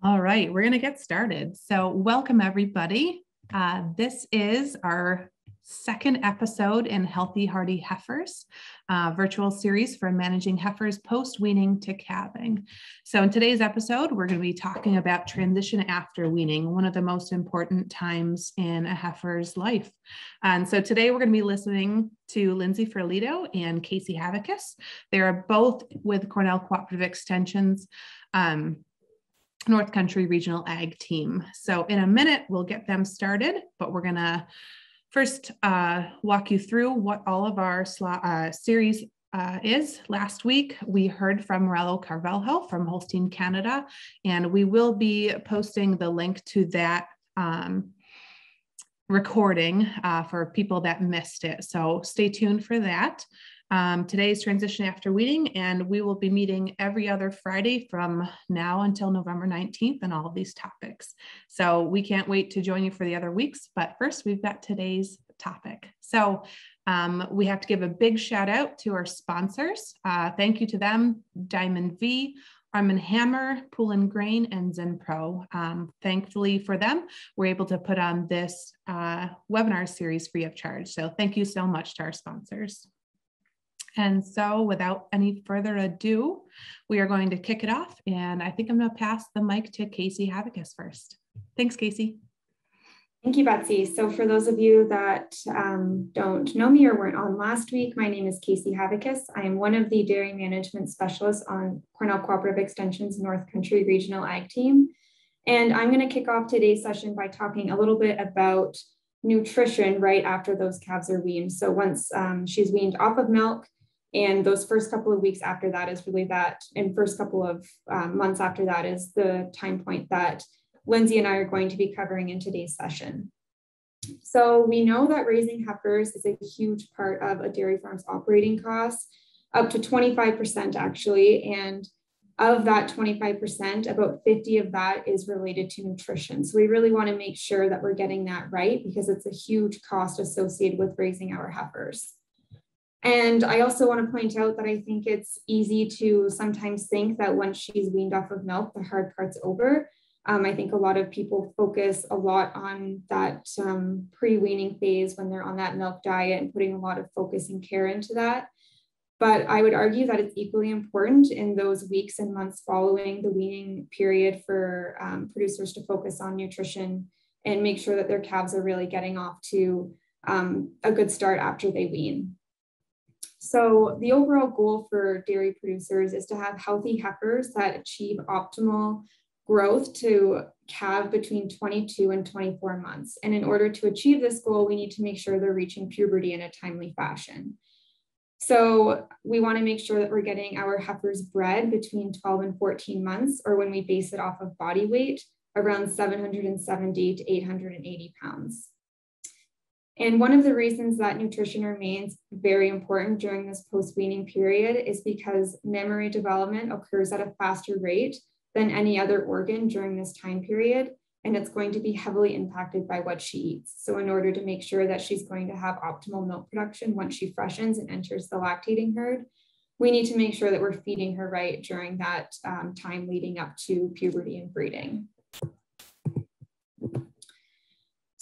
All right, we're going to get started. So, welcome everybody. Uh, this is our second episode in Healthy Hardy Heifers, uh, virtual series for managing heifers post weaning to calving. So, in today's episode, we're going to be talking about transition after weaning, one of the most important times in a heifer's life. And so, today we're going to be listening to Lindsay Ferlito and Casey Havekes. They are both with Cornell Cooperative Extensions. Um, North Country Regional Ag Team. So in a minute, we'll get them started, but we're gonna first uh, walk you through what all of our uh, series uh, is. Last week, we heard from Morello Carvalho from Holstein Canada, and we will be posting the link to that um, recording uh, for people that missed it. So stay tuned for that. Um, today is transition after weaning, and we will be meeting every other Friday from now until November 19th on all of these topics. So we can't wait to join you for the other weeks. But first, we've got today's topic. So um, we have to give a big shout out to our sponsors. Uh, thank you to them, Diamond V, Arm & Hammer, Poulin Grain, and Zinpro. Um, thankfully for them, we're able to put on this uh, webinar series free of charge. So thank you so much to our sponsors. And so without any further ado, we are going to kick it off. And I think I'm going to pass the mic to Casey Havekes first. Thanks, Casey. Thank you, Betsy. So for those of you that um, don't know me or weren't on last week, my name is Casey Havekes. I am one of the dairy management specialists on Cornell Cooperative Extension's North Country Regional Ag Team. And I'm going to kick off today's session by talking a little bit about nutrition right after those calves are weaned. So once um, she's weaned off of milk, and those first couple of weeks after that is really that, and first couple of um, months after that is the time point that Lindsay and I are going to be covering in today's session. So we know that raising heifers is a huge part of a dairy farm's operating costs, up to 25% actually. And of that 25%, about 50 of that is related to nutrition. So we really want to make sure that we're getting that right because it's a huge cost associated with raising our heifers. And I also want to point out that I think it's easy to sometimes think that once she's weaned off of milk, the hard part's over. Um, I think a lot of people focus a lot on that um, pre weaning phase when they're on that milk diet and putting a lot of focus and care into that. But I would argue that it's equally important in those weeks and months following the weaning period for um, producers to focus on nutrition and make sure that their calves are really getting off to um, a good start after they wean. So the overall goal for dairy producers is to have healthy heifers that achieve optimal growth to calve between 22 and 24 months. And in order to achieve this goal, we need to make sure they're reaching puberty in a timely fashion. So we want to make sure that we're getting our heifers bred between 12 and 14 months, or when we base it off of body weight, around 770 to 880 pounds. And one of the reasons that nutrition remains very important during this post weaning period is because mammary development occurs at a faster rate than any other organ during this time period. And it's going to be heavily impacted by what she eats. So, in order to make sure that she's going to have optimal milk production once she freshens and enters the lactating herd, we need to make sure that we're feeding her right during that um, time leading up to puberty and breeding.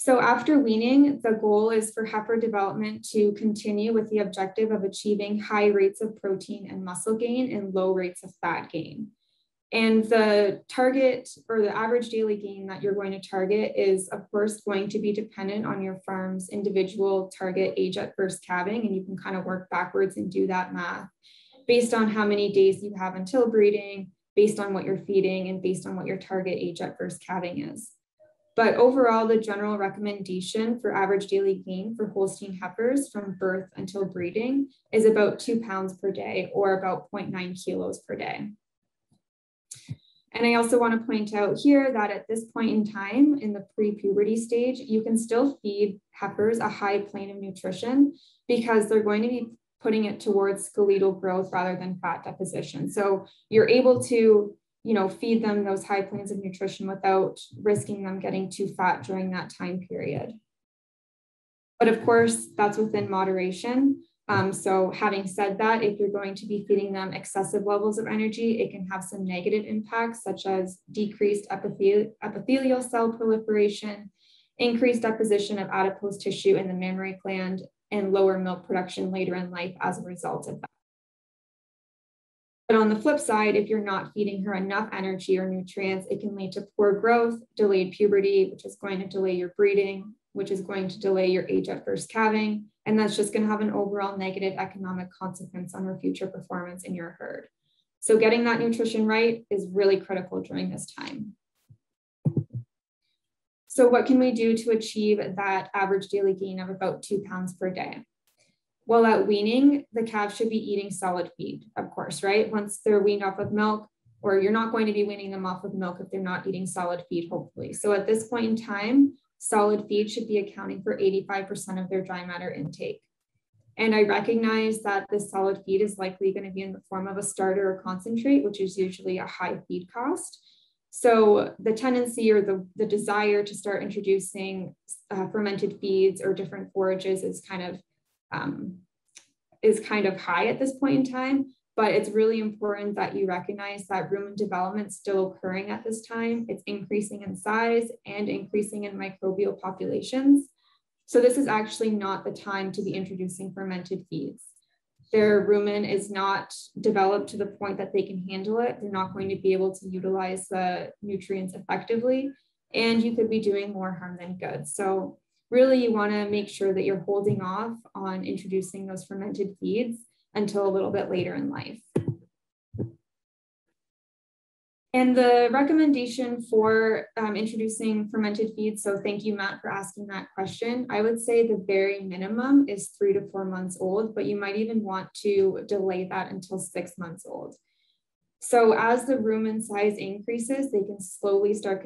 So after weaning, the goal is for heifer development to continue with the objective of achieving high rates of protein and muscle gain and low rates of fat gain. And the target or the average daily gain that you're going to target is, of course, going to be dependent on your farm's individual target age at first calving. And you can kind of work backwards and do that math based on how many days you have until breeding, based on what you're feeding, and based on what your target age at first calving is. But overall, the general recommendation for average daily gain for Holstein heifers from birth until breeding is about two pounds per day or about 0.9 kilos per day. And I also want to point out here that at this point in time in the pre-puberty stage, you can still feed heifers a high plane of nutrition because they're going to be putting it towards skeletal growth rather than fat deposition. So you're able to you know, feed them those high planes of nutrition without risking them getting too fat during that time period. But of course, that's within moderation. Um, so having said that, if you're going to be feeding them excessive levels of energy, it can have some negative impacts such as decreased epithel epithelial cell proliferation, increased deposition of adipose tissue in the mammary gland, and lower milk production later in life as a result of that. But on the flip side, if you're not feeding her enough energy or nutrients, it can lead to poor growth, delayed puberty, which is going to delay your breeding, which is going to delay your age at first calving. And that's just going to have an overall negative economic consequence on her future performance in your herd. So getting that nutrition right is really critical during this time. So what can we do to achieve that average daily gain of about two pounds per day? Well, at weaning, the calf should be eating solid feed, of course, right? Once they're weaned off of milk, or you're not going to be weaning them off of milk if they're not eating solid feed, hopefully. So at this point in time, solid feed should be accounting for 85% of their dry matter intake. And I recognize that this solid feed is likely going to be in the form of a starter or concentrate, which is usually a high feed cost. So the tendency or the, the desire to start introducing uh, fermented feeds or different forages is kind of um, is kind of high at this point in time. But it's really important that you recognize that rumen development is still occurring at this time. It's increasing in size and increasing in microbial populations. So this is actually not the time to be introducing fermented feeds their rumen is not developed to the point that they can handle it, they're not going to be able to utilize the nutrients effectively, and you could be doing more harm than good. So really you wanna make sure that you're holding off on introducing those fermented feeds until a little bit later in life. And the recommendation for um, introducing fermented feeds, so thank you, Matt, for asking that question. I would say the very minimum is three to four months old, but you might even want to delay that until six months old. So as the rumen size increases, they can slowly start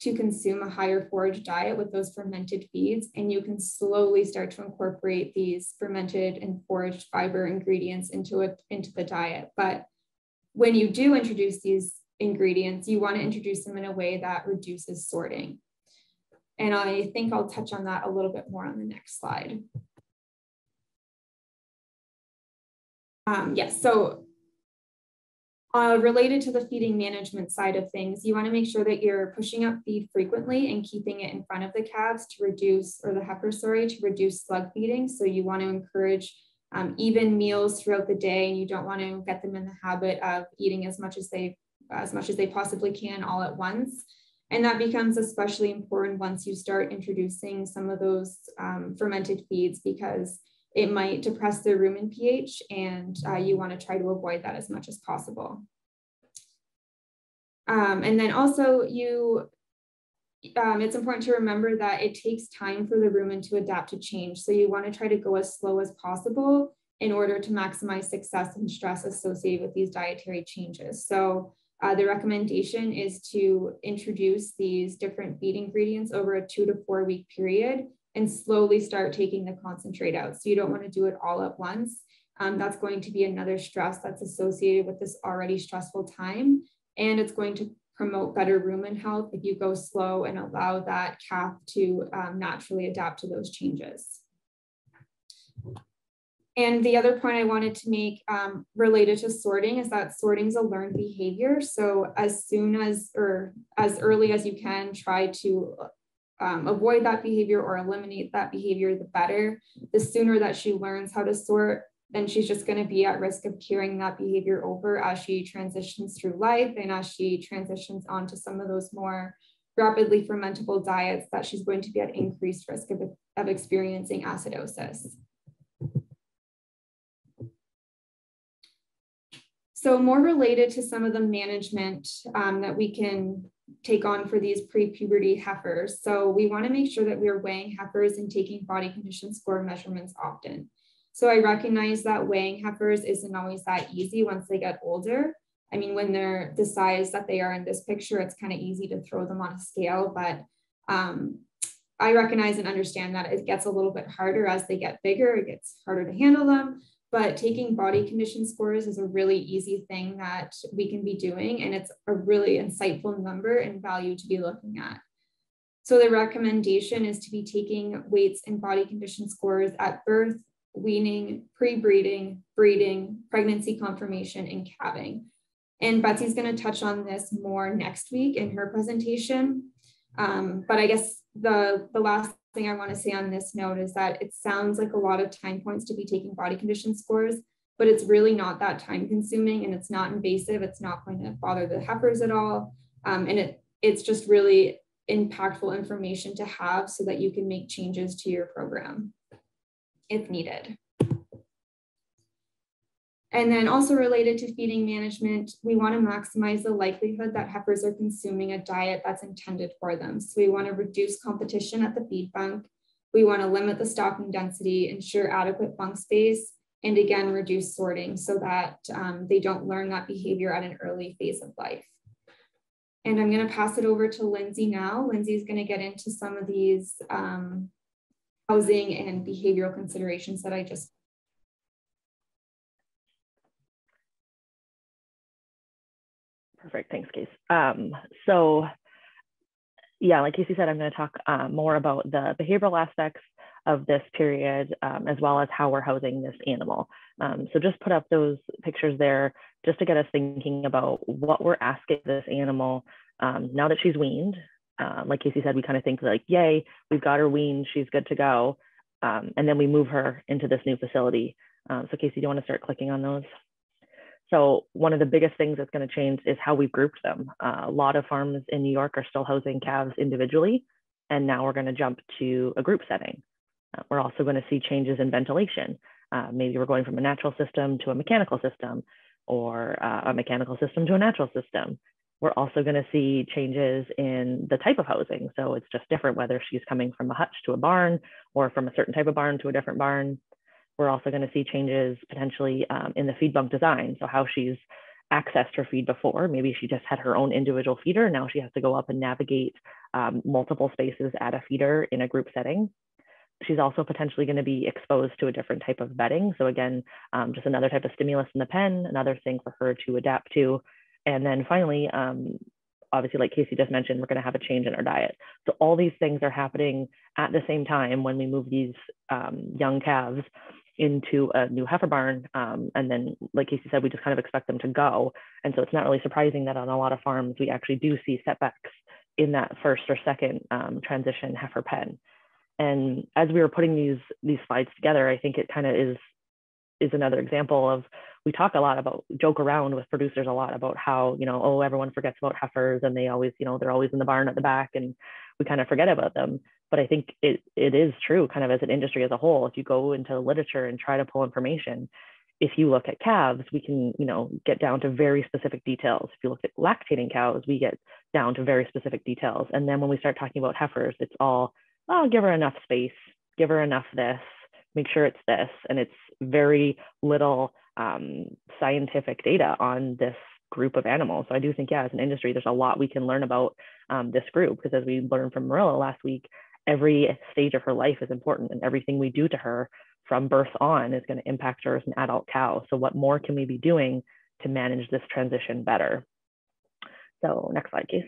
to consume a higher forage diet with those fermented feeds, and you can slowly start to incorporate these fermented and foraged fiber ingredients into it into the diet. But when you do introduce these ingredients, you want to introduce them in a way that reduces sorting. And I think I'll touch on that a little bit more on the next slide. Um, yes, so uh, related to the feeding management side of things, you want to make sure that you're pushing up feed frequently and keeping it in front of the calves to reduce, or the heifer, sorry, to reduce slug feeding. So you want to encourage um, even meals throughout the day, and you don't want to get them in the habit of eating as much as they as much as they possibly can all at once. And that becomes especially important once you start introducing some of those um, fermented feeds because it might depress the rumen pH and uh, you want to try to avoid that as much as possible. Um, and then also you, um, it's important to remember that it takes time for the rumen to adapt to change. So you want to try to go as slow as possible in order to maximize success and stress associated with these dietary changes. So uh, the recommendation is to introduce these different feed ingredients over a two to four week period and slowly start taking the concentrate out. So you don't want to do it all at once. Um, that's going to be another stress that's associated with this already stressful time. And it's going to promote better rumen health if you go slow and allow that calf to um, naturally adapt to those changes. And the other point I wanted to make um, related to sorting is that sorting is a learned behavior. So as soon as or as early as you can, try to um, avoid that behavior or eliminate that behavior, the better. The sooner that she learns how to sort, then she's just going to be at risk of carrying that behavior over as she transitions through life and as she transitions onto some of those more rapidly fermentable diets that she's going to be at increased risk of, of experiencing acidosis. So more related to some of the management um, that we can take on for these pre-puberty heifers. So we wanna make sure that we're weighing heifers and taking body condition score measurements often. So I recognize that weighing heifers isn't always that easy once they get older. I mean, when they're the size that they are in this picture, it's kind of easy to throw them on a scale, but um, I recognize and understand that it gets a little bit harder as they get bigger, it gets harder to handle them but taking body condition scores is a really easy thing that we can be doing and it's a really insightful number and value to be looking at so the recommendation is to be taking weights and body condition scores at birth weaning, pre-breeding, breeding, pregnancy confirmation, and calving. And Betsy's going to touch on this more next week in her presentation. Um, but I guess the, the last thing I want to say on this note is that it sounds like a lot of time points to be taking body condition scores, but it's really not that time consuming and it's not invasive. It's not going to bother the heifers at all. Um, and it, it's just really impactful information to have so that you can make changes to your program if needed. And then also related to feeding management, we want to maximize the likelihood that heifers are consuming a diet that's intended for them. So we want to reduce competition at the feed bunk. We want to limit the stocking density, ensure adequate bunk space, and again, reduce sorting so that um, they don't learn that behavior at an early phase of life. And I'm going to pass it over to Lindsay now. Lindsay is going to get into some of these um, housing and behavioral considerations that I just Perfect. Thanks, Case. Um, so, yeah, like Casey said, I'm going to talk uh, more about the behavioral aspects of this period, um, as well as how we're housing this animal. Um, so just put up those pictures there just to get us thinking about what we're asking this animal um, now that she's weaned. Uh, like Casey said, we kind of think like, yay, we've got her weaned, she's good to go. Um, and then we move her into this new facility. Um, so Casey, do you want to start clicking on those? So one of the biggest things that's going to change is how we've grouped them. Uh, a lot of farms in New York are still housing calves individually, and now we're going to jump to a group setting. Uh, we're also going to see changes in ventilation. Uh, maybe we're going from a natural system to a mechanical system, or uh, a mechanical system to a natural system. We're also going to see changes in the type of housing. So it's just different whether she's coming from a hutch to a barn or from a certain type of barn to a different barn. We're also going to see changes potentially um, in the feed bunk design. So how she's accessed her feed before. Maybe she just had her own individual feeder. Now she has to go up and navigate um, multiple spaces at a feeder in a group setting. She's also potentially going to be exposed to a different type of bedding. So again, um, just another type of stimulus in the pen, another thing for her to adapt to. And then finally, um, obviously, like Casey just mentioned, we're going to have a change in our diet. So all these things are happening at the same time when we move these um, young calves into a new heifer barn. Um, and then, like Casey said, we just kind of expect them to go. And so it's not really surprising that on a lot of farms, we actually do see setbacks in that first or second um, transition heifer pen. And as we were putting these these slides together, I think it kind of is is another example of we talk a lot about joke around with producers a lot about how you know oh everyone forgets about heifers and they always you know they're always in the barn at the back and we kind of forget about them. But i think it, it is true kind of as an industry as a whole. If you go into literature and try to pull information if you look at calves we can you know get down to very specific details. If you look at lactating cows we get down to very specific details. And then when we start talking about heifers it's all oh give her enough space give her enough this make sure it's this. And it's very little um, scientific data on this group of animals. So I do think, yeah, as an industry, there's a lot we can learn about um, this group because as we learned from Marilla last week, every stage of her life is important and everything we do to her from birth on is going to impact her as an adult cow. So what more can we be doing to manage this transition better? So next slide, please.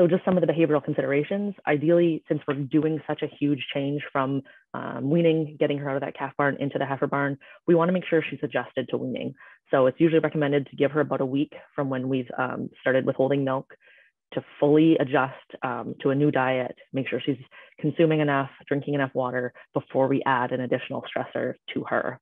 So just some of the behavioral considerations. Ideally, since we're doing such a huge change from um, weaning, getting her out of that calf barn into the heifer barn, we wanna make sure she's adjusted to weaning. So it's usually recommended to give her about a week from when we've um, started withholding milk to fully adjust um, to a new diet, make sure she's consuming enough, drinking enough water before we add an additional stressor to her.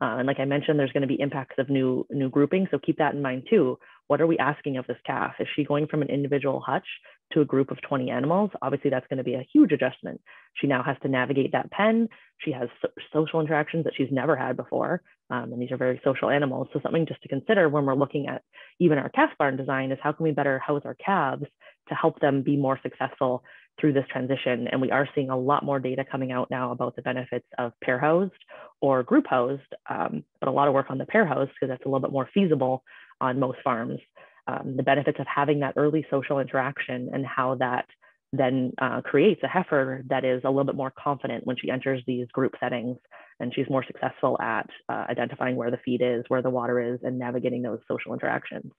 Uh, and like I mentioned, there's going to be impacts of new new grouping, so keep that in mind too. What are we asking of this calf? Is she going from an individual hutch to a group of 20 animals? Obviously, that's going to be a huge adjustment. She now has to navigate that pen. She has so social interactions that she's never had before. Um, and these are very social animals. So something just to consider when we're looking at even our calf barn design is how can we better house our calves to help them be more successful through this transition. And we are seeing a lot more data coming out now about the benefits of pair housed or group housed, um, but a lot of work on the pair housed because that's a little bit more feasible on most farms. Um, the benefits of having that early social interaction and how that then uh, creates a heifer that is a little bit more confident when she enters these group settings and she's more successful at uh, identifying where the feed is, where the water is, and navigating those social interactions.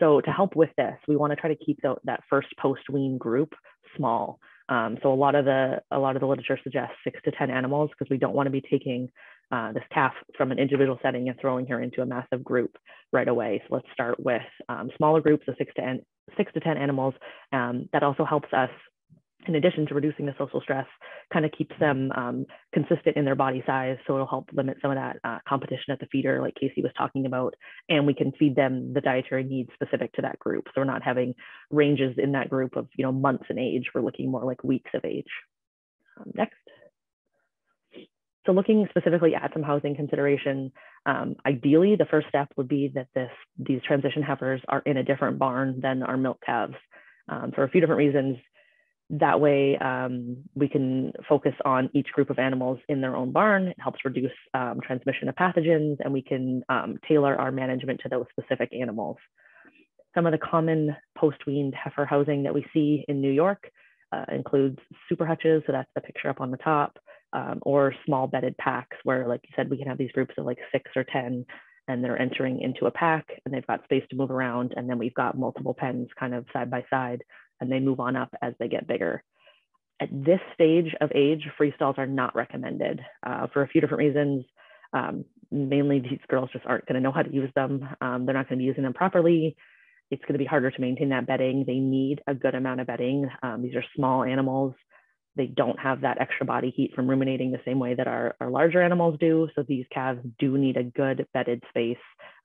So to help with this, we want to try to keep the, that first post-wean group small. Um, so a lot of the a lot of the literature suggests six to 10 animals because we don't want to be taking uh, this calf from an individual setting and throwing her into a massive group right away. So let's start with um, smaller groups of six to, 10, six to 10 animals. Um, that also helps us in addition to reducing the social stress, kind of keeps them um, consistent in their body size. So it'll help limit some of that uh, competition at the feeder, like Casey was talking about. And we can feed them the dietary needs specific to that group. So we're not having ranges in that group of you know months in age. We're looking more like weeks of age. Um, next. So looking specifically at some housing consideration, um, ideally the first step would be that this these transition heifers are in a different barn than our milk calves. Um, for a few different reasons, that way um, we can focus on each group of animals in their own barn. It helps reduce um, transmission of pathogens and we can um, tailor our management to those specific animals. Some of the common post-weaned heifer housing that we see in New York uh, includes super hutches, so that's the picture up on the top, um, or small bedded packs where, like you said, we can have these groups of like six or 10 and they're entering into a pack and they've got space to move around and then we've got multiple pens kind of side by side and they move on up as they get bigger. At this stage of age, freestalls are not recommended uh, for a few different reasons. Um, mainly, these girls just aren't going to know how to use them. Um, they're not going to be using them properly. It's going to be harder to maintain that bedding. They need a good amount of bedding. Um, these are small animals. They don't have that extra body heat from ruminating the same way that our, our larger animals do. So these calves do need a good bedded space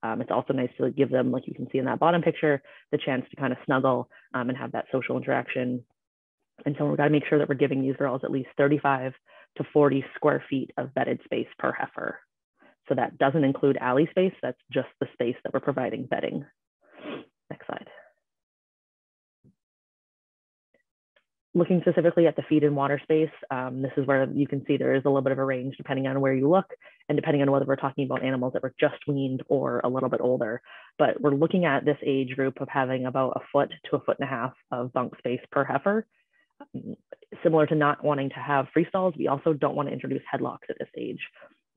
um, it's also nice to give them, like you can see in that bottom picture, the chance to kind of snuggle um, and have that social interaction. And so we've got to make sure that we're giving these girls at least 35 to 40 square feet of bedded space per heifer. So that doesn't include alley space, that's just the space that we're providing bedding. Next slide. Looking specifically at the feed and water space, um, this is where you can see there is a little bit of a range depending on where you look and depending on whether we're talking about animals that were just weaned or a little bit older. But we're looking at this age group of having about a foot to a foot and a half of bunk space per heifer. Similar to not wanting to have freestalls, we also don't want to introduce headlocks at this age.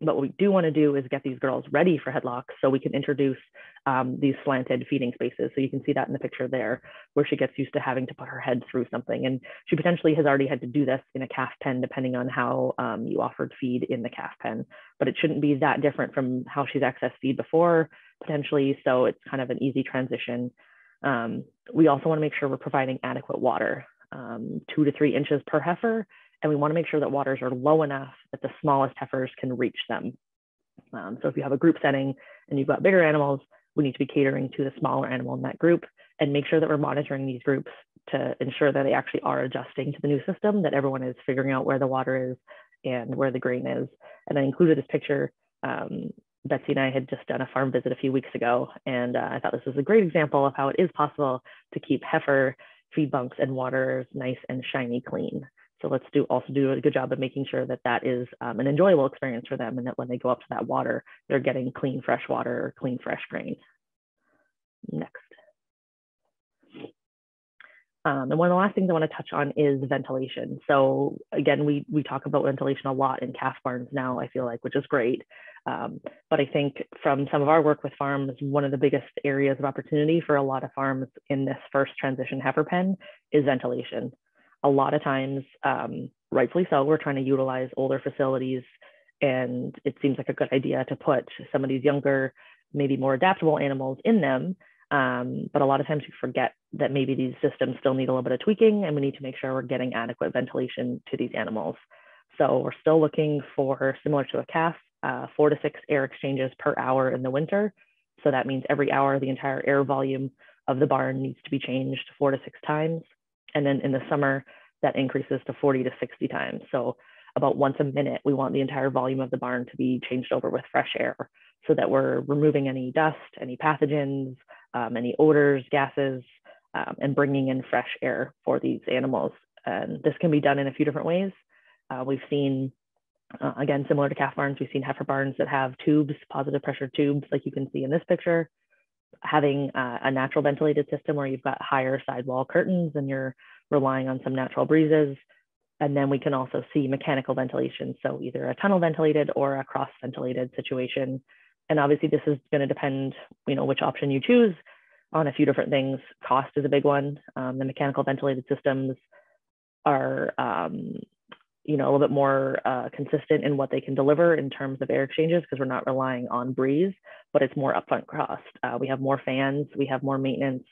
But what we do want to do is get these girls ready for headlocks so we can introduce um, these slanted feeding spaces. So you can see that in the picture there, where she gets used to having to put her head through something. And she potentially has already had to do this in a calf pen, depending on how um, you offered feed in the calf pen. But it shouldn't be that different from how she's accessed feed before, potentially. So it's kind of an easy transition. Um, we also want to make sure we're providing adequate water, um, two to three inches per heifer and we want to make sure that waters are low enough that the smallest heifers can reach them. Um, so if you have a group setting and you've got bigger animals, we need to be catering to the smaller animal in that group and make sure that we're monitoring these groups to ensure that they actually are adjusting to the new system, that everyone is figuring out where the water is and where the grain is. And I included this picture. Um, Betsy and I had just done a farm visit a few weeks ago, and uh, I thought this was a great example of how it is possible to keep heifer feed bunks and waters nice and shiny clean. So let's do also do a good job of making sure that that is um, an enjoyable experience for them and that when they go up to that water, they're getting clean, fresh water or clean, fresh grain. Next. Um, and one of the last things I want to touch on is ventilation. So again, we, we talk about ventilation a lot in calf barns now, I feel like, which is great. Um, but I think from some of our work with farms, one of the biggest areas of opportunity for a lot of farms in this first transition heifer pen is ventilation a lot of times, um, rightfully so, we're trying to utilize older facilities. And it seems like a good idea to put some of these younger, maybe more adaptable animals in them. Um, but a lot of times we forget that maybe these systems still need a little bit of tweaking and we need to make sure we're getting adequate ventilation to these animals. So we're still looking for, similar to a calf, uh, four to six air exchanges per hour in the winter. So that means every hour, the entire air volume of the barn needs to be changed four to six times. And then in the summer, that increases to 40 to 60 times. So about once a minute, we want the entire volume of the barn to be changed over with fresh air so that we're removing any dust, any pathogens, um, any odors, gases, um, and bringing in fresh air for these animals. And this can be done in a few different ways. Uh, we've seen, uh, again, similar to calf barns, we've seen heifer barns that have tubes, positive pressure tubes, like you can see in this picture having uh, a natural ventilated system where you've got higher sidewall curtains and you're relying on some natural breezes. And then we can also see mechanical ventilation. So either a tunnel ventilated or a cross ventilated situation. And obviously this is gonna depend, you know, which option you choose on a few different things. Cost is a big one. Um, the mechanical ventilated systems are um, you know, a little bit more uh, consistent in what they can deliver in terms of air exchanges because we're not relying on breeze, but it's more upfront cost. Uh, we have more fans, we have more maintenance,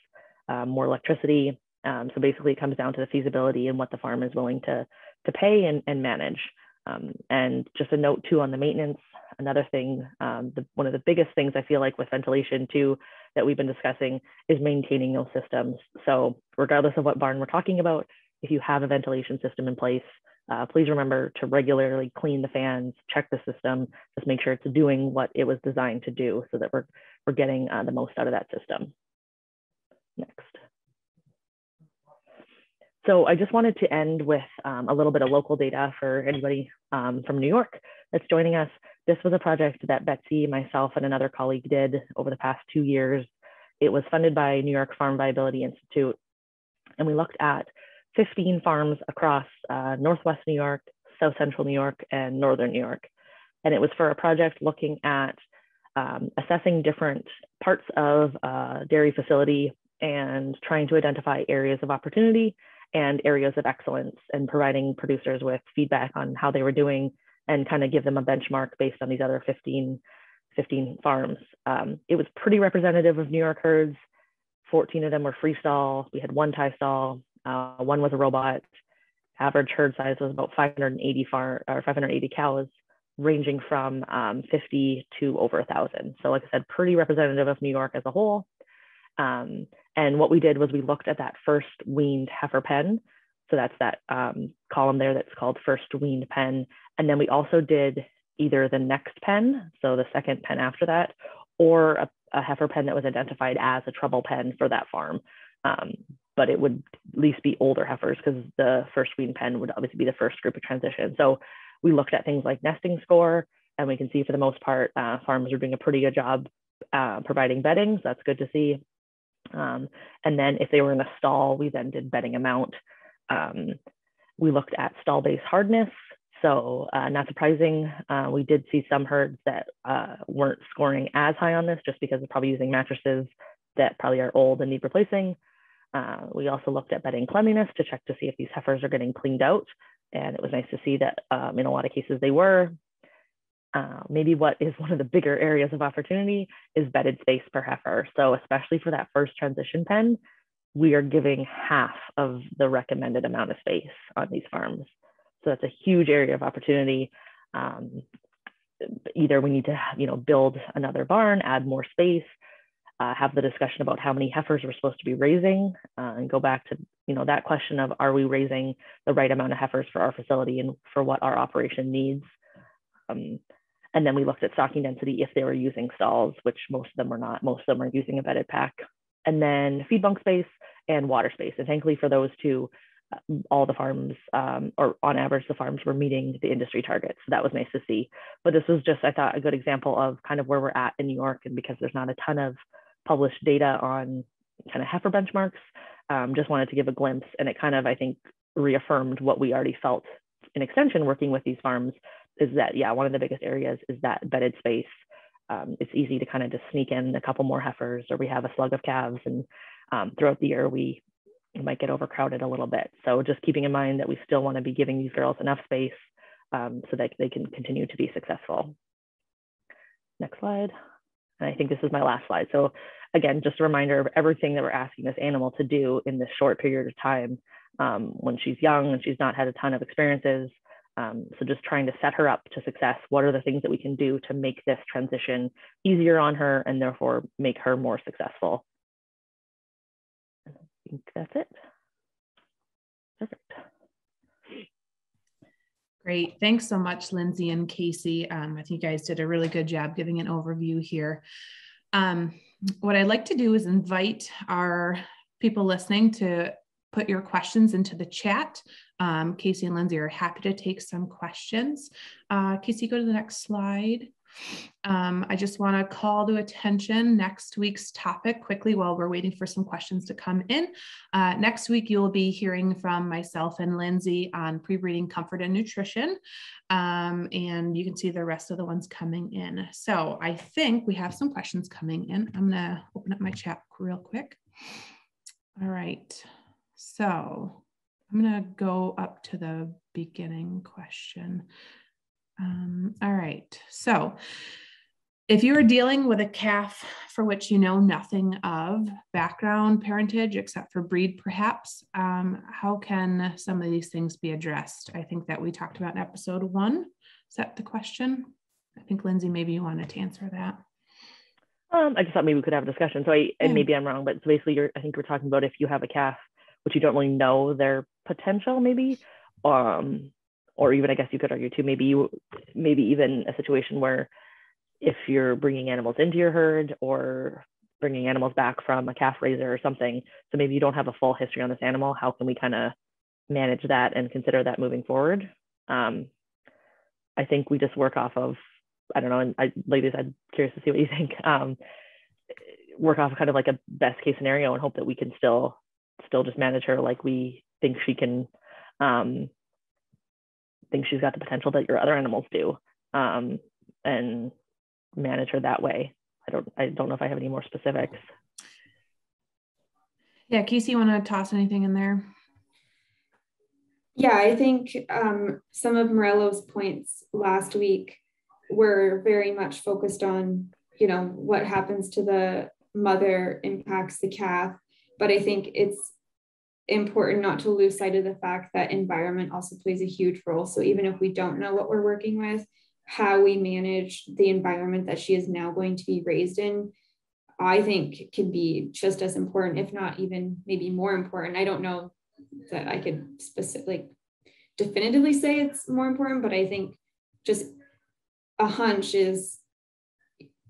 um, more electricity. Um, so basically, it comes down to the feasibility and what the farm is willing to to pay and, and manage. Um, and just a note too on the maintenance. Another thing, um, the, one of the biggest things I feel like with ventilation too that we've been discussing is maintaining those systems. So regardless of what barn we're talking about, if you have a ventilation system in place, uh, please remember to regularly clean the fans, check the system, just make sure it's doing what it was designed to do so that we're, we're getting uh, the most out of that system. Next. So I just wanted to end with um, a little bit of local data for anybody um, from New York that's joining us. This was a project that Betsy, myself, and another colleague did over the past two years. It was funded by New York Farm Viability Institute. And we looked at 15 farms across uh, Northwest New York, South Central New York, and Northern New York. And it was for a project looking at um, assessing different parts of a dairy facility and trying to identify areas of opportunity and areas of excellence and providing producers with feedback on how they were doing and kind of give them a benchmark based on these other 15, 15 farms. Um, it was pretty representative of New York herds. 14 of them were freestall. We had one tie stall, uh, one was a robot. Average herd size was about 580 far or 580 cows, ranging from um, 50 to over a thousand. So, like I said, pretty representative of New York as a whole. Um, and what we did was we looked at that first weaned heifer pen. So that's that um, column there that's called first weaned pen. And then we also did either the next pen, so the second pen after that, or a, a heifer pen that was identified as a trouble pen for that farm. Um, but it would at least be older heifers because the first wean pen would obviously be the first group of transition. So we looked at things like nesting score, and we can see for the most part, uh, farms are doing a pretty good job uh, providing bedding. So that's good to see. Um, and then if they were in a stall, we then did bedding amount. Um, we looked at stall base hardness. So uh, not surprising, uh, we did see some herds that uh, weren't scoring as high on this just because they're probably using mattresses that probably are old and need replacing. Uh, we also looked at bedding cleanliness to check to see if these heifers are getting cleaned out. And it was nice to see that um, in a lot of cases they were. Uh, maybe what is one of the bigger areas of opportunity is bedded space per heifer. So especially for that first transition pen, we are giving half of the recommended amount of space on these farms. So that's a huge area of opportunity. Um, either we need to, you know, build another barn, add more space, uh, have the discussion about how many heifers we're supposed to be raising uh, and go back to you know that question of are we raising the right amount of heifers for our facility and for what our operation needs? Um, and then we looked at stocking density if they were using stalls which most of them were not. Most of them are using a bedded pack. And then feed bunk space and water space. And thankfully for those two uh, all the farms um, or on average the farms were meeting the industry targets. So that was nice to see. But this was just i thought a good example of kind of where we're at in new york. And because there's not a ton of published data on kind of heifer benchmarks. Um, just wanted to give a glimpse, and it kind of, I think, reaffirmed what we already felt in extension working with these farms is that, yeah, one of the biggest areas is that bedded space. Um, it's easy to kind of just sneak in a couple more heifers, or we have a slug of calves, and um, throughout the year, we might get overcrowded a little bit. So just keeping in mind that we still want to be giving these girls enough space um, so that they can continue to be successful. Next slide. And I think this is my last slide. So again, just a reminder of everything that we're asking this animal to do in this short period of time um, when she's young and she's not had a ton of experiences. Um, so just trying to set her up to success. What are the things that we can do to make this transition easier on her and therefore make her more successful? I think that's it. Perfect. Great. Thanks so much, Lindsay and Casey. Um, I think you guys did a really good job giving an overview here. Um, what I'd like to do is invite our people listening to put your questions into the chat. Um, Casey and Lindsay are happy to take some questions. Uh, Casey, go to the next slide. Um, I just want to call to attention next week's topic quickly while we're waiting for some questions to come in. Uh, next week, you'll be hearing from myself and Lindsay on pre-breeding comfort and nutrition. Um, and you can see the rest of the ones coming in. So I think we have some questions coming in. I'm going to open up my chat real quick. All right. So I'm going to go up to the beginning question. Um, all right. So, if you are dealing with a calf for which you know nothing of background parentage except for breed, perhaps, um, how can some of these things be addressed? I think that we talked about in episode one. Is that the question? I think Lindsay, maybe you wanted to answer that. Um, I just thought maybe we could have a discussion. So I, and maybe I'm wrong, but so basically, you're, I think we're talking about if you have a calf, which you don't really know their potential, maybe, um, or even I guess you could argue too, maybe you, maybe even a situation where if you're bringing animals into your herd or bringing animals back from a calf raiser or something, so maybe you don't have a full history on this animal. How can we kind of manage that and consider that moving forward? Um, I think we just work off of I don't know, and I, ladies, I'm curious to see what you think. Um, work off kind of like a best case scenario and hope that we can still still just manage her like we think she can um, think she's got the potential that your other animals do um, and manage her that way. I don't I don't know if I have any more specifics. Yeah, Casey, you want to toss anything in there? Yeah, I think um, some of Morello's points last week we're very much focused on, you know, what happens to the mother impacts the calf. But I think it's important not to lose sight of the fact that environment also plays a huge role. So even if we don't know what we're working with, how we manage the environment that she is now going to be raised in, I think can be just as important, if not even maybe more important. I don't know that I could specifically definitively say it's more important, but I think just a hunch is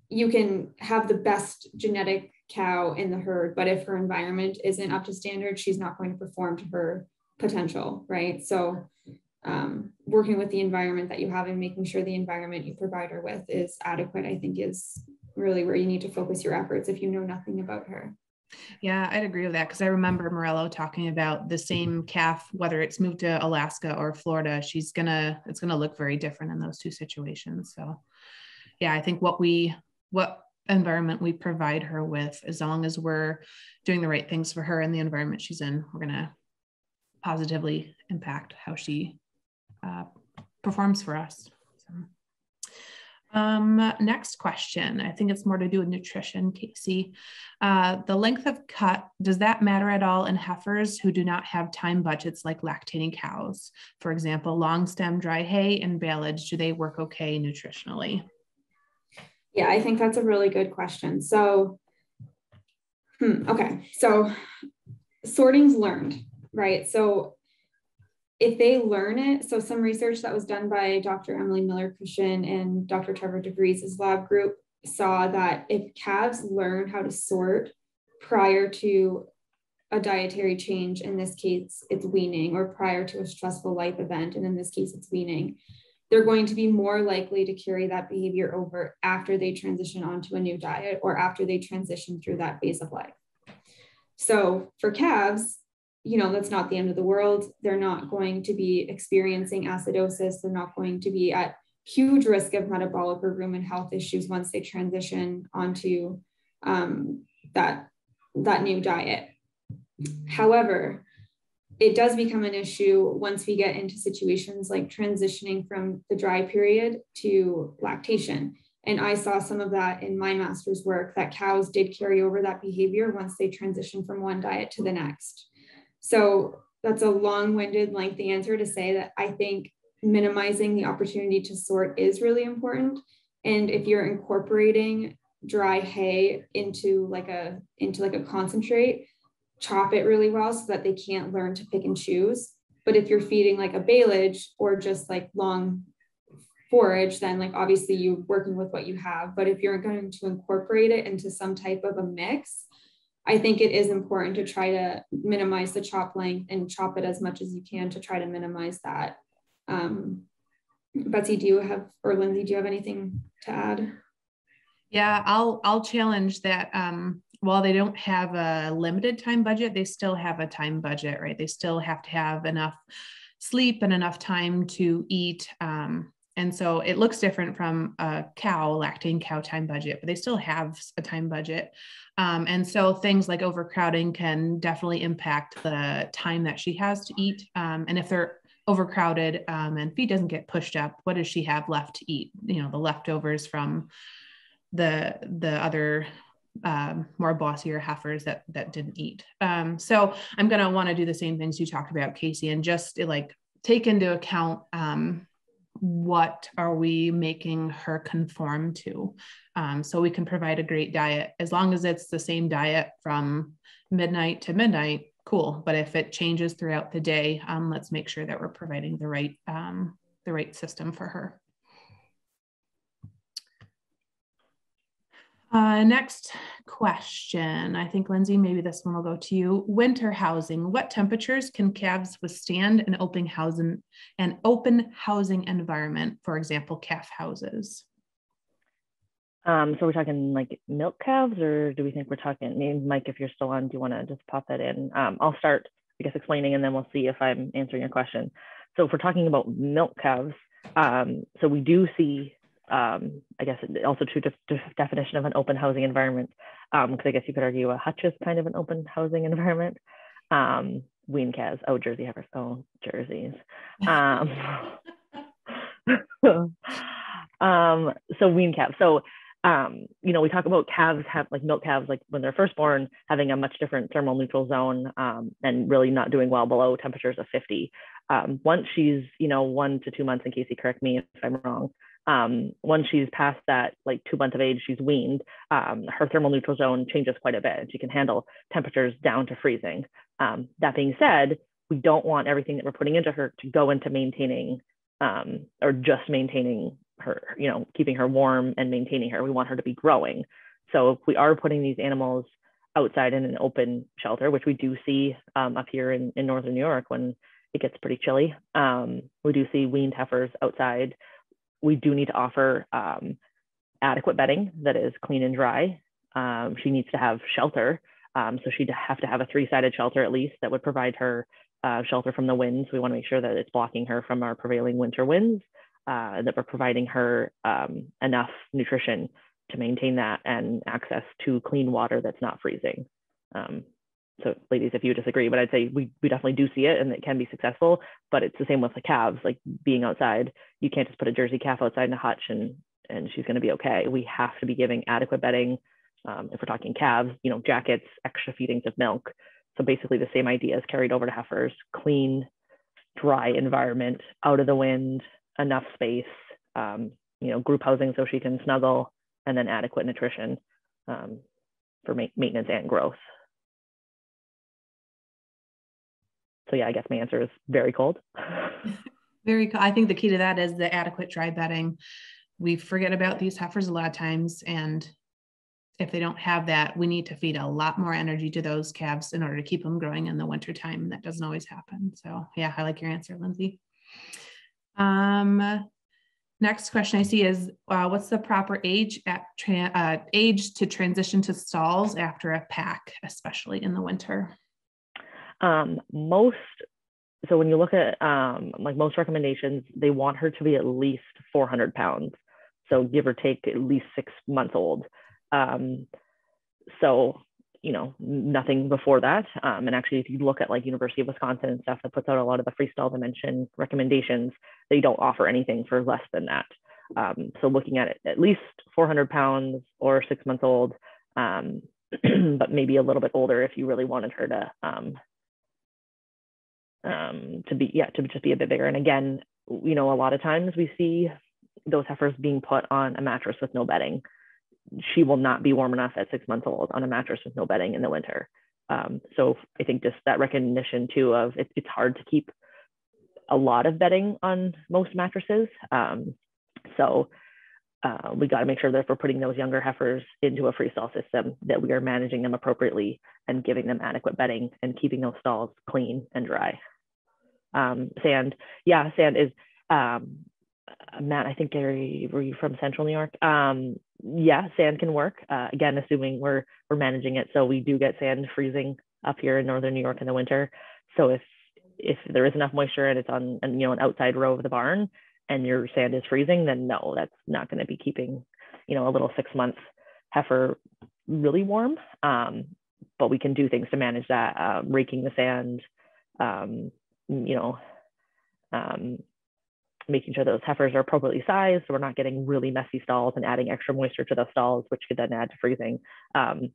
you can have the best genetic cow in the herd, but if her environment isn't up to standard, she's not going to perform to her potential, right? So, um, working with the environment that you have and making sure the environment you provide her with is adequate, I think, is really where you need to focus your efforts if you know nothing about her. Yeah, I'd agree with that because I remember Morello talking about the same calf, whether it's moved to Alaska or Florida, she's gonna it's gonna look very different in those two situations. So yeah, I think what we what environment we provide her with, as long as we're doing the right things for her and the environment she's in, we're gonna positively impact how she uh, performs for us. Um, next question. I think it's more to do with nutrition, Casey. Uh, the length of cut, does that matter at all in heifers who do not have time budgets like lactating cows? For example, long stem dry hay and baleage, do they work okay nutritionally? Yeah, I think that's a really good question. So, hmm, okay. So sorting's learned, right? So if they learn it, so some research that was done by Dr. Emily Miller Cushon and Dr. Trevor DeVries' lab group saw that if calves learn how to sort prior to a dietary change, in this case, it's weaning, or prior to a stressful life event, and in this case, it's weaning, they're going to be more likely to carry that behavior over after they transition onto a new diet or after they transition through that phase of life. So for calves, you know, that's not the end of the world. They're not going to be experiencing acidosis. They're not going to be at huge risk of metabolic or rumen health issues once they transition onto um, that, that new diet. However, it does become an issue once we get into situations like transitioning from the dry period to lactation. And I saw some of that in my master's work that cows did carry over that behavior once they transition from one diet to the next. So that's a long winded, lengthy answer to say that I think minimizing the opportunity to sort is really important. And if you're incorporating dry hay into like a into like a concentrate, chop it really well so that they can't learn to pick and choose. But if you're feeding like a baleage or just like long forage, then like obviously you're working with what you have. But if you're going to incorporate it into some type of a mix, I think it is important to try to minimize the chop length and chop it as much as you can to try to minimize that. Um, Betsy, do you have, or Lindsay, do you have anything to add? Yeah, I'll I'll challenge that. Um, while they don't have a limited time budget, they still have a time budget, right? They still have to have enough sleep and enough time to eat. Um, and so it looks different from a cow lactating cow time budget, but they still have a time budget. Um, and so things like overcrowding can definitely impact the time that she has to eat. Um, and if they're overcrowded um, and feed doesn't get pushed up, what does she have left to eat? You know, the leftovers from the the other um, more bossier heifers that that didn't eat. Um, so I'm gonna want to do the same things you talked about, Casey, and just like take into account um, what are we making her conform to. Um, so we can provide a great diet. As long as it's the same diet from midnight to midnight cool. But if it changes throughout the day um, let's make sure that we're providing the right um, the right system for her Uh, next question. I think, Lindsay, maybe this one will go to you. Winter housing. What temperatures can calves withstand an open housing, an open housing environment, for example, calf houses? Um, so we're talking like milk calves, or do we think we're talking? Maybe Mike, if you're still on, do you want to just pop that in? Um, I'll start, I guess, explaining, and then we'll see if I'm answering your question. So if we're talking about milk calves, um, so we do see um, I guess also to, to, definition of an open housing environment, because um, I guess you could argue a hutch is kind of an open housing environment. Um, wean calves, oh Jersey have heifers, oh jerseys. Um, um, so wean calves. So um, you know, we talk about calves have like milk calves, like when they're first born, having a much different thermal neutral zone um, and really not doing well below temperatures of 50. Um, once she's, you know, one to two months, in case you correct me if I'm wrong, um, once she's past that like two months of age, she's weaned, um, her thermal neutral zone changes quite a bit and she can handle temperatures down to freezing. Um, that being said, we don't want everything that we're putting into her to go into maintaining um, or just maintaining her, you know, keeping her warm and maintaining her. We want her to be growing. So if we are putting these animals outside in an open shelter, which we do see um, up here in, in Northern New York when it gets pretty chilly, um, we do see weaned heifers outside we do need to offer um, adequate bedding that is clean and dry. Um, she needs to have shelter. Um, so she'd have to have a three-sided shelter at least that would provide her uh, shelter from the winds. We want to make sure that it's blocking her from our prevailing winter winds, uh, that we're providing her um, enough nutrition to maintain that and access to clean water that's not freezing. So ladies, if you disagree, but I'd say we, we definitely do see it and it can be successful, but it's the same with the calves, like being outside. You can't just put a Jersey calf outside in a hutch and, and she's going to be okay. We have to be giving adequate bedding. Um, if we're talking calves, you know, jackets, extra feedings of milk. So basically the same idea is carried over to heifers, clean, dry environment, out of the wind, enough space, um, you know, group housing so she can snuggle and then adequate nutrition um, for ma maintenance and growth. So yeah, I guess my answer is very cold. very cold. I think the key to that is the adequate dry bedding. We forget about these heifers a lot of times, and if they don't have that, we need to feed a lot more energy to those calves in order to keep them growing in the wintertime. That doesn't always happen. So yeah, I like your answer, Lindsay. Um, next question I see is, uh, what's the proper age at uh, age to transition to stalls after a pack, especially in the winter? Um, most, so when you look at um, like most recommendations, they want her to be at least 400 pounds. So give or take at least six months old. Um, so, you know, nothing before that. Um, and actually, if you look at like University of Wisconsin and stuff that puts out a lot of the free stall dimension recommendations, they don't offer anything for less than that. Um, so looking at it, at least 400 pounds or six months old, um, but maybe a little bit older if you really wanted her to um, um, to be yeah to just be a bit bigger. And again, you know, a lot of times we see those heifers being put on a mattress with no bedding. She will not be warm enough at six months old on a mattress with no bedding in the winter. Um, so I think just that recognition too of it, it's hard to keep a lot of bedding on most mattresses. Um, so uh, we got to make sure that if we're putting those younger heifers into a free stall system, that we are managing them appropriately and giving them adequate bedding and keeping those stalls clean and dry um, sand. Yeah, sand is um, Matt. I think Gary, were you from Central New York? Um, yeah, sand can work. Uh, again, assuming we're we're managing it, so we do get sand freezing up here in northern New York in the winter. So if if there is enough moisture and it's on and you know an outside row of the barn, and your sand is freezing, then no, that's not going to be keeping, you know, a little six month heifer really warm. Um, but we can do things to manage that, uh, raking the sand, um, you know, um, making sure those heifers are appropriately sized so we're not getting really messy stalls and adding extra moisture to those stalls, which could then add to freezing. Um,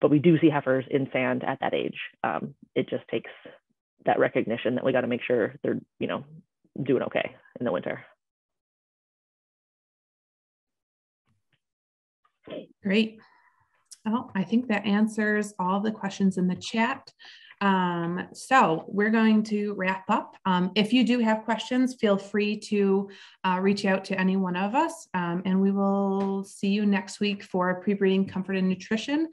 but we do see heifers in sand at that age. Um, it just takes that recognition that we got to make sure they're, you know, doing okay in the winter. Great. Well, I think that answers all the questions in the chat. Um, so we're going to wrap up. Um, if you do have questions, feel free to uh, reach out to any one of us, um, and we will see you next week for pre-breeding comfort and nutrition.